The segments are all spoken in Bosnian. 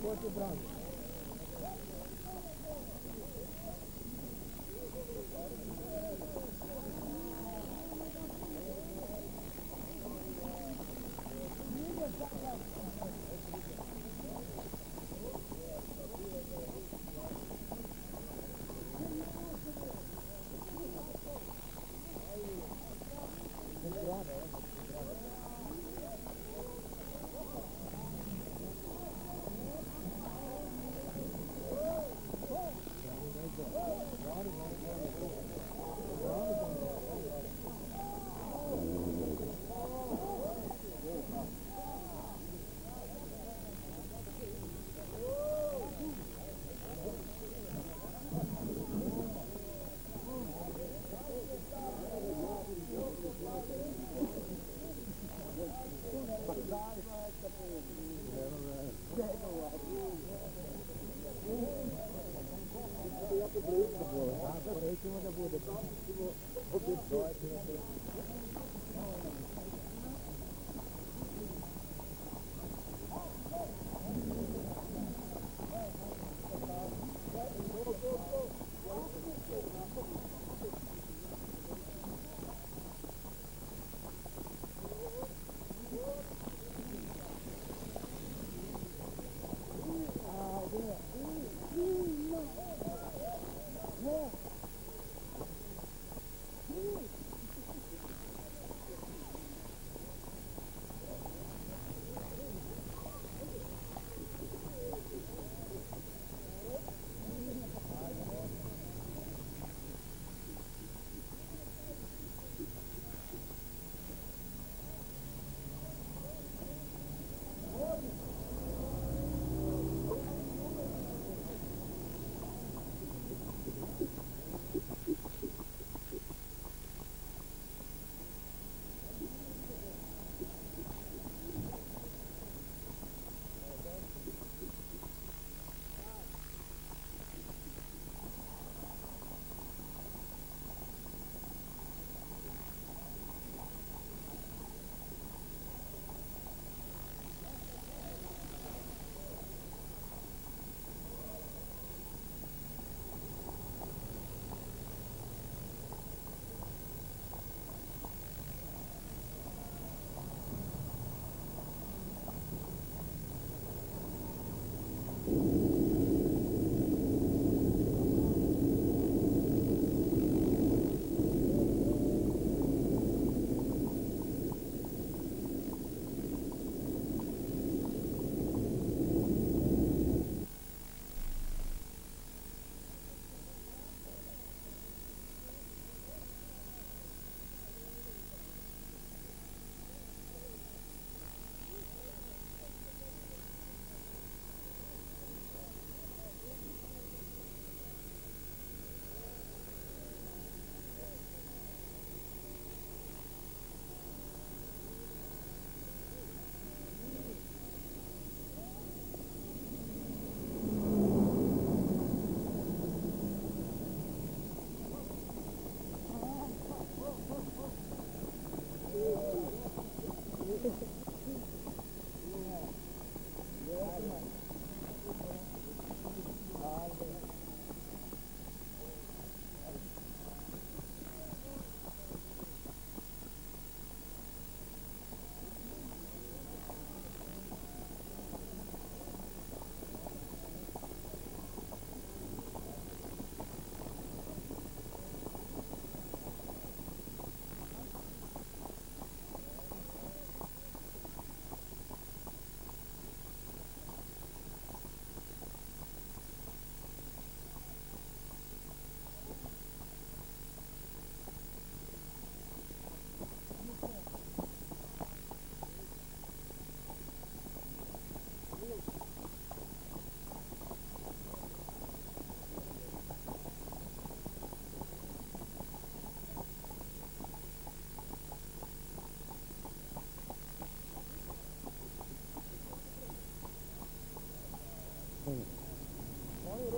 Porto Branco.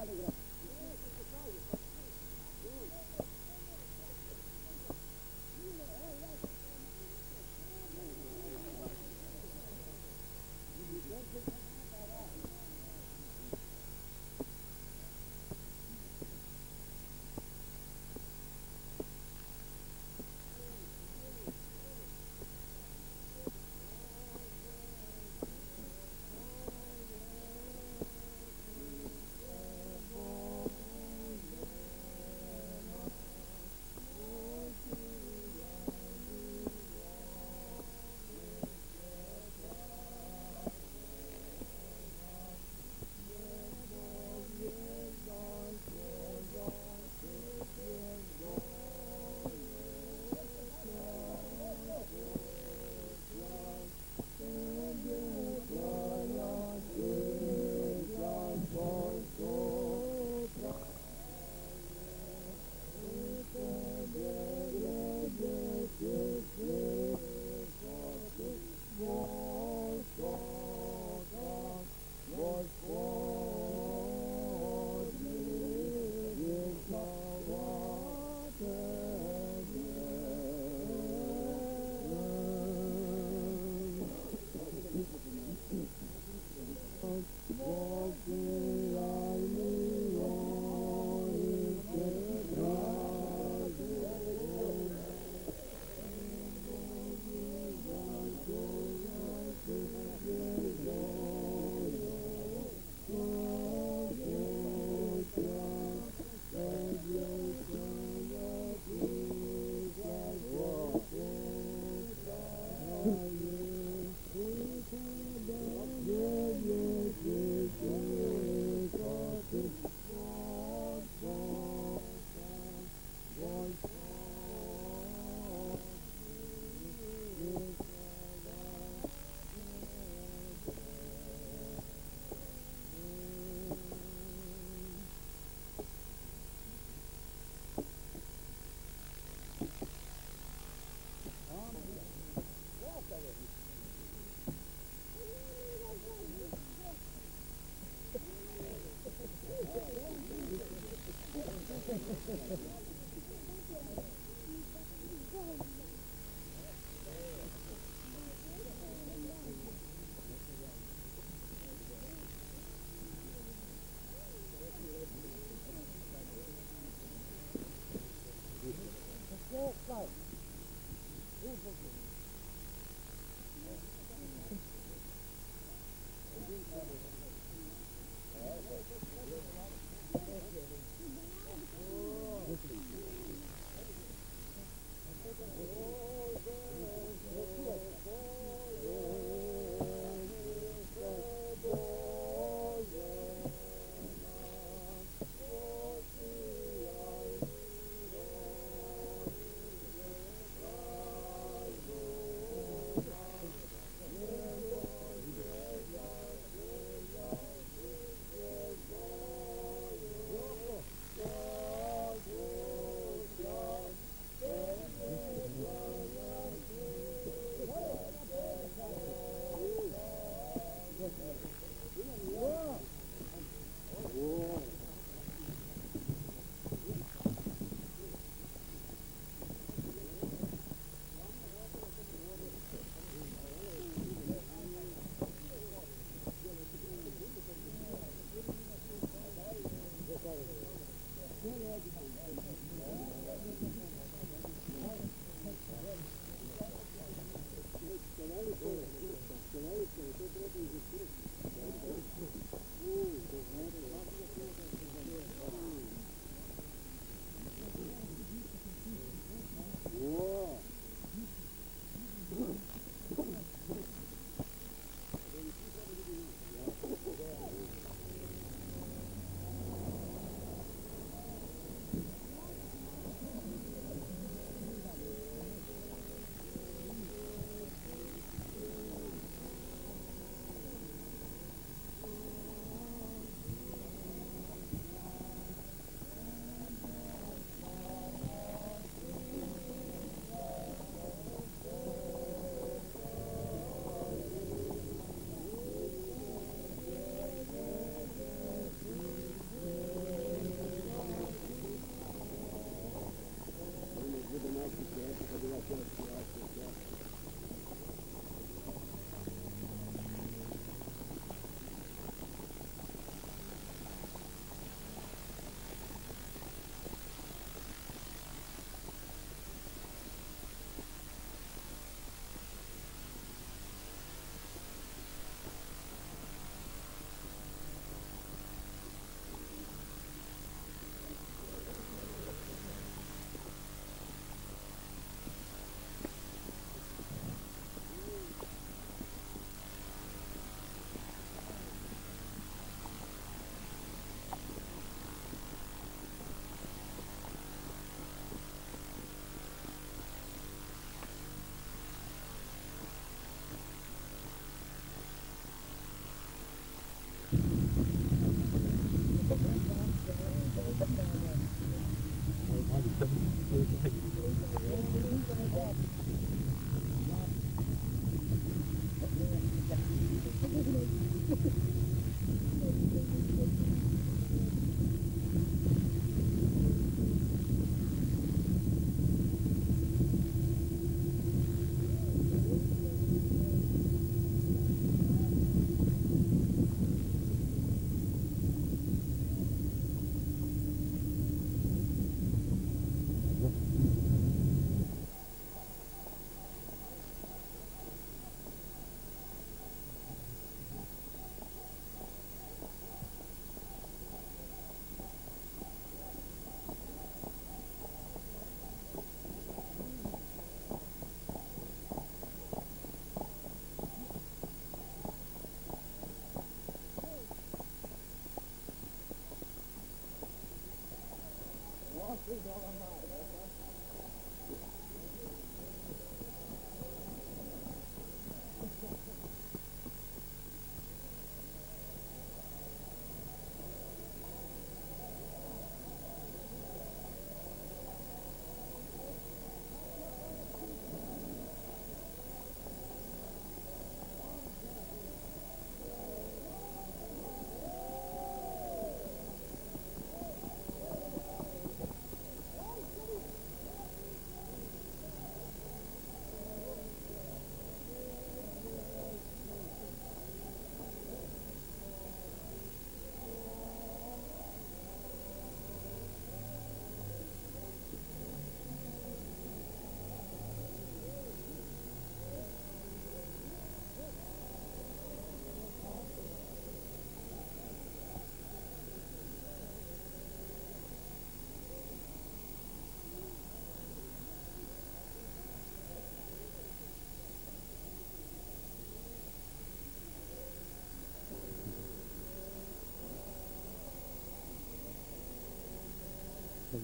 alegra.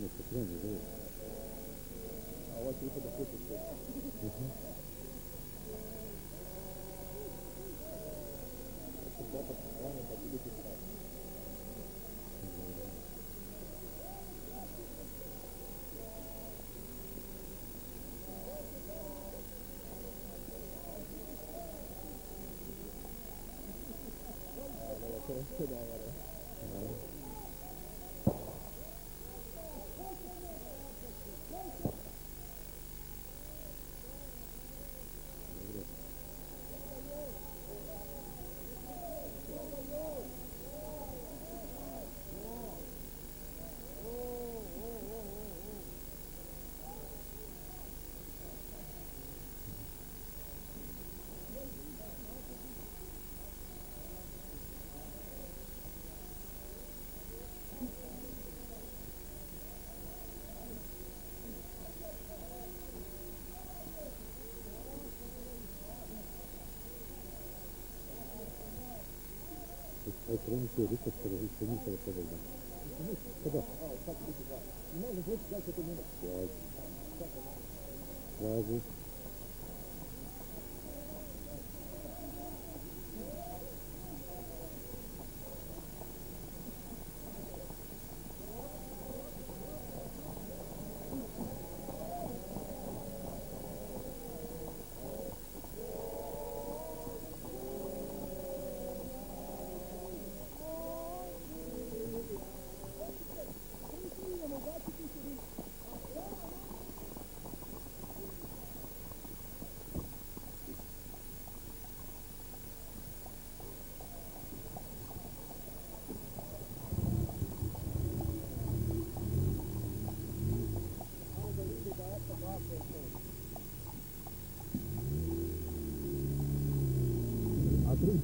Eu treino, viu? A ótima da força. Uhum. электроническую руку, чтобы решение происходило. Куда? Сразу.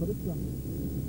corrupção.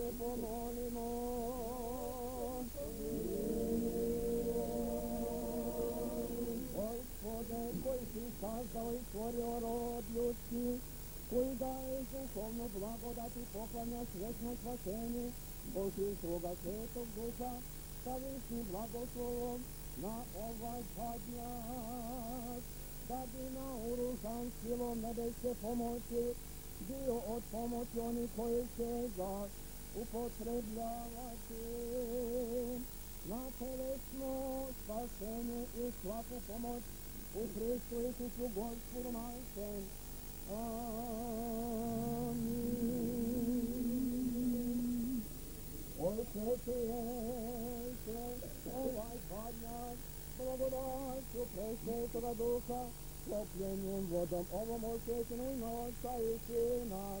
Poslije Branko. Pomolimo. Gospode, koji si sazdao i stvorio rod ljudski, koji daje duhovnu blagodat i poklanja sretno spasenje, Boži svoga svetog duha, sa višnim blagoslovom na ovaj padnjak, da bi na uružan silom nebeske pomoći bio od pomoći oni koji ga upotrebljavati na telesno spasenje i svaku pomoć u Hristu Isusu Gospodu našem. Amin. Osvetuje se ovaj padnjak blagodaću presvetoga duha, topljenjem vodom ovom osjećenom noća i sina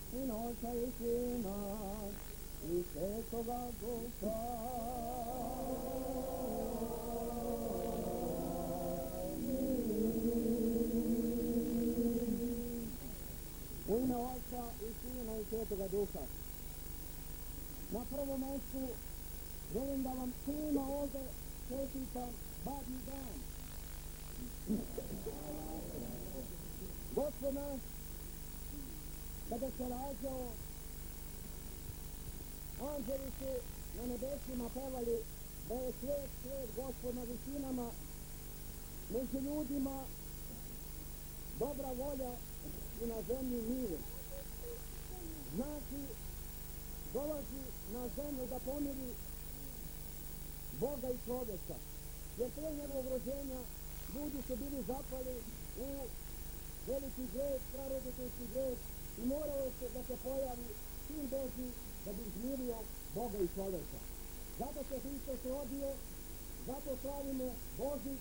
duha. Osvetuje ovaj padnjak blagodaću presvetoga duha, topljenjem vodom ovom osjećenom i noća i sina i svetoga duha. Topljenjem vodom ovom osjećenom i noća i sina i svetoga duha. U ime Oca i Sina i Svetoga Duha. Na prvom mjestu želim da vam svima ovdje čestitam badni dan. Gospod naš, kada se rađao, anđeli su na nebesima pevali da je svet, svet, Gospod na visinama, među ljudima dobra volja i na zemlji mir. Znači, dolazi na zemlju da pomiri Boga i čovjeka. Jer pre njegovog rođenja ljudi su bili zapali u veliki greh, praroditeljski greh i moralo se da se pojavi sin Boži da bi izmirio Boga i čoveka. Zato se Hristos rodio, zato slavimo Boži,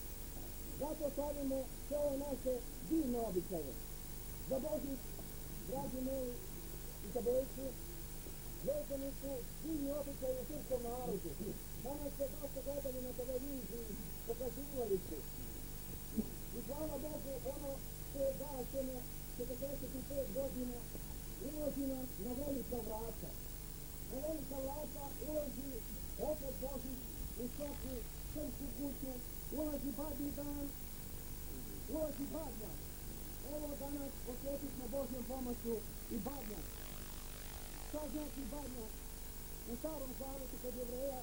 zato slavimo sve ove naše divne običaje. Za Boži, dragi moji i tabojci, vezani su divni običaje u srpskom narodu. Danas se dosta gledali na televiziji, pokazivali su. I hvala Bogu, ono što je gašeno 45 godina, uloži nam na velika vrata. Na velika vrata uloži opet Boži u svaku srpsku kuću, ulazi badni dan, ulazi badnja. Evo danas osjetit na Božjom pomoću i badnja. Šta znači badnja? U starom zavetu kod jevreja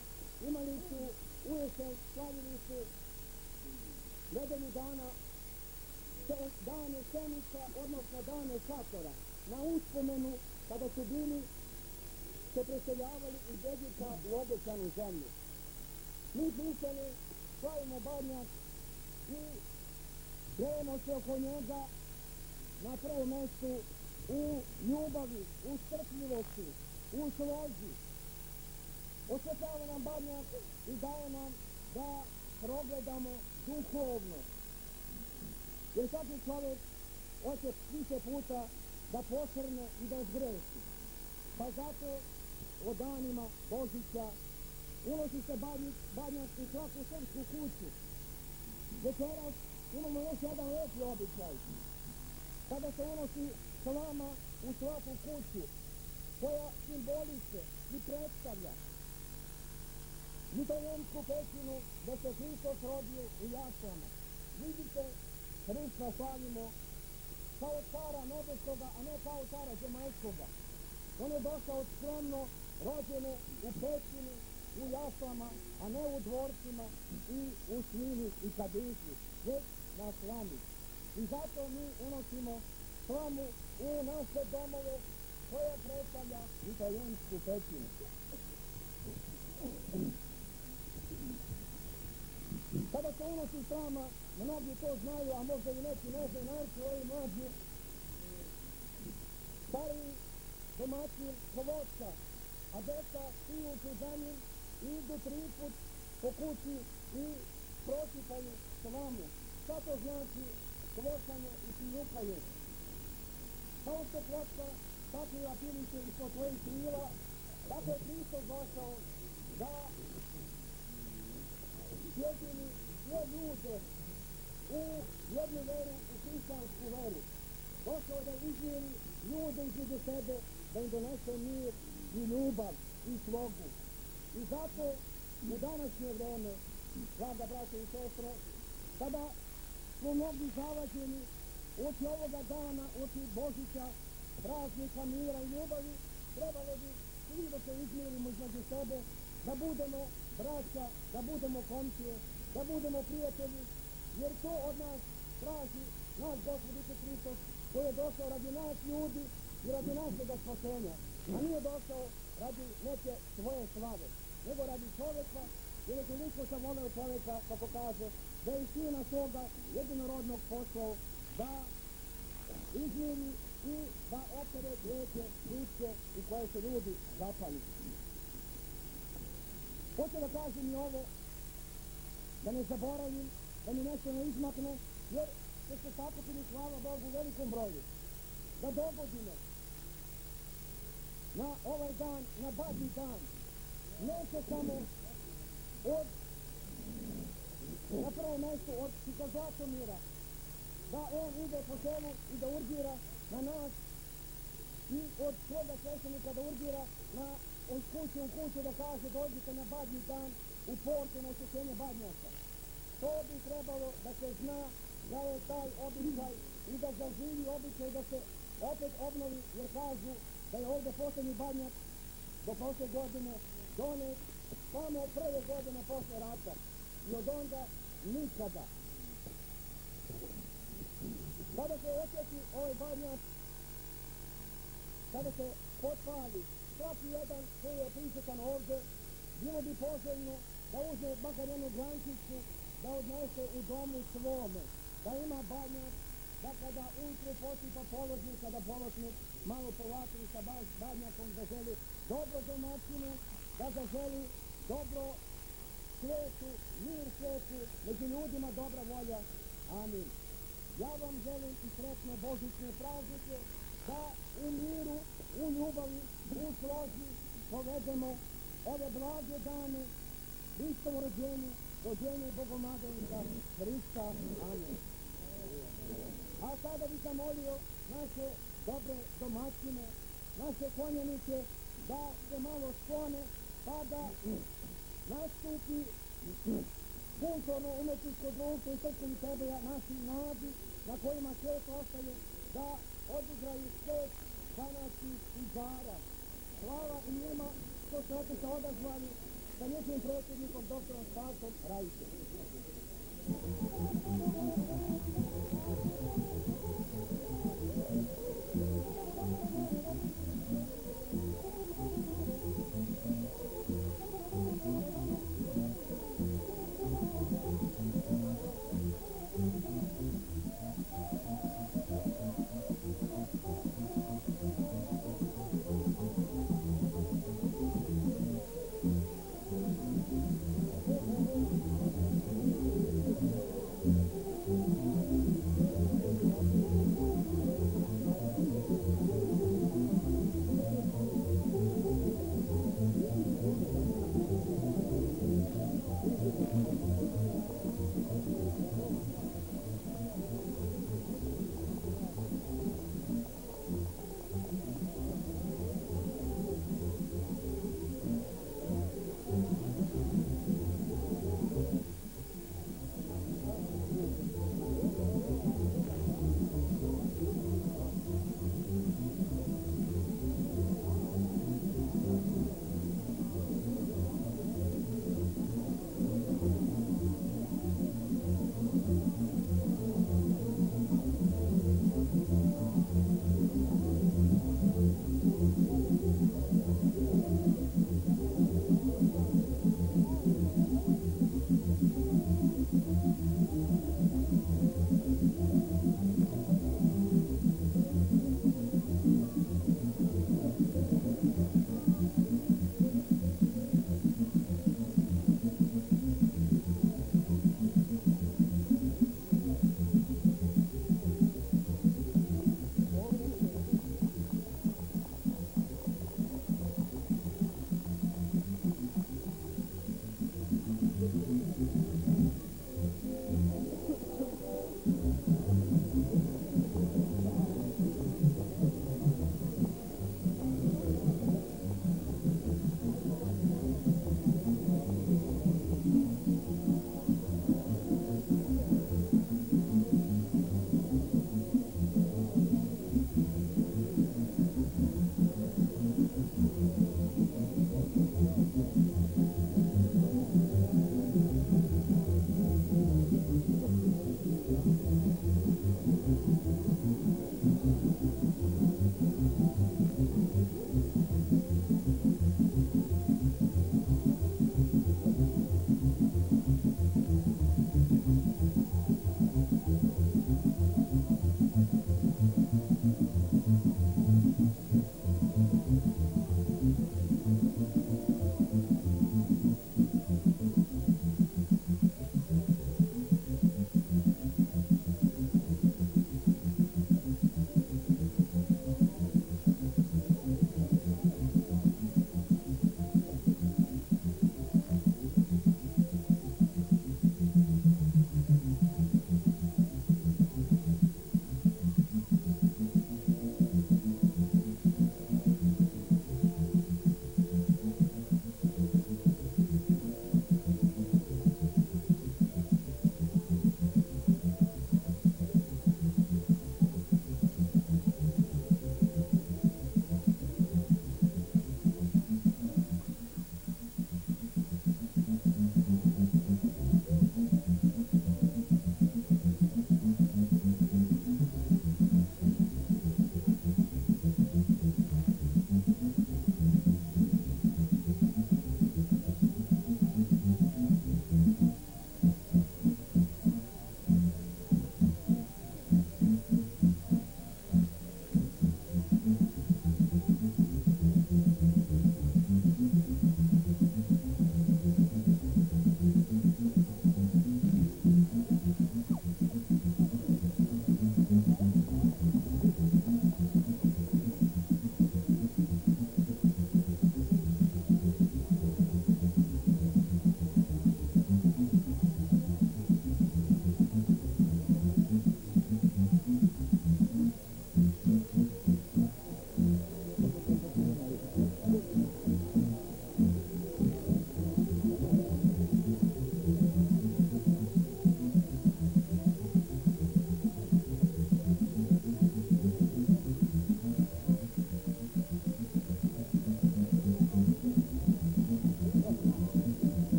imali su ujesen, slavili su nedelju dana dane senica, odnosno dane šatora, na uspomenu kada su bili se preseljavali iz Egipta u obećanu zemlju. Mi pisali, slavimo barnjak i grejemo se oko njega na prvom mjestu u ljubavi, u strpljivosti, u slozi. Osvetljava nam barnjak i daje nam da progledamo duhovno. Jer svaki čovjek hoće više puta da posrne i da zgreši. Pa zato o danima Božića uloži se badnjak, badnjak u svaku srpsku kuću. Večeras imamo još jedan lepi običaj. Kada se unosi slama u svaku kuću, koja simboliše i predstavlja italijansku pećinu da se Hristos rodio u jasama. Vidite, Hrista slavimo kao cara nebeskoga, a ne kao cara zemaljskoga. On je došao skromno, rođeno u pećini, u jasama, a ne u dvorcima i u svini i kadiši, već na slami. I zato mi unosimo slamu u naše domove koja predstavlja italijansku pećinu. Kada se unosi sama, mnogi to znaju, a možda i neki ne znaju, naći ovi mlađi, stari domaćin kovodca, a deca piju pijući za njim idu tri put po kući i prosipaju slamu. Šta to znači kovočanje i pijukaju? Kao što pločka sakriva pilice ispod svojih krila, tako je Hristos došao da sjedini sve ljude u jednu veru, u hrišćansku veru. Došao da izmijeni ljude između sebe, da im donese mir i ljubav i slogu. I zato u današnje vreme, draga braće i sestre, kada smo mnogi zavađeni oči ovoga dana, oči Božića, praznika mira i ljubavi, trebalo bi svi da se izmirimo između sebe, da budemo braća, da budemo komčije, da budemo prijatelji, jer to od nas traži naš Gospod Isus Hristos, koji je došao radi nas ljudi i radi našega spasenja, a nije došao radi neke svoje slave, nego radi čovjeka, jer je toliko sam voleo čovjeka, kako kaže, da je sina svoga jedinorodnog poslao da izmiri i da opere greće ljudske i koje se ljudi zapali. Hoće da kažem i ovo, da ne zaboravim, da mi nešto ne izmakne, jer će se sakupili, hvala Bogu, u velikom broju. Da dogodine na ovaj dan, na badni dan, neće samo od na prvo mjesto od Čikazatomira, da on ide po selu i da urgira na nas i od svoga sveštenika da urgira na od kuće u kuće da kaže dođite na badnji dan u portu na osjećenje badnjaka. To bi trebalo da se zna da je taj običaj i da zaživi običaj da se opet obnovi jer kažu da je ovdje posljednji badnjak do prošle godine donet samo prve godine posle rata i od onda nikada kada se osjeti ovaj badnjak kada se potpali svaki jedan koji je prisutan ovdje bilo bi poželjno da uzme makar jednu grančicu da odnese u domu svome da ima banjak, da kada ujutru posipa položnik kada položnik malo polatri sa banjakom da želi dobro domaćinu da ga želi dobro svetu, mir svetu, među ljudima dobra volja. Amin. Ja vam želim i sretne božićne praznike da u miru, u ljubavi, u složi povedemo ove blage dane Hristovo rođenje, rođenje Bogomadenika Hrista. Amen. A sada bih zamolio naše dobre domaćine, naše konjenike da se malo sklone pa da nastupi kulturno umetničko društvo i srce i tebe naši mladi na kojima svijet ostaje da odigraju svijet današnjih igara. Hvala i njima što su opet se odazvali sa njegovim predsjednikom doktorom Spasom Rajicom.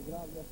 Dobro,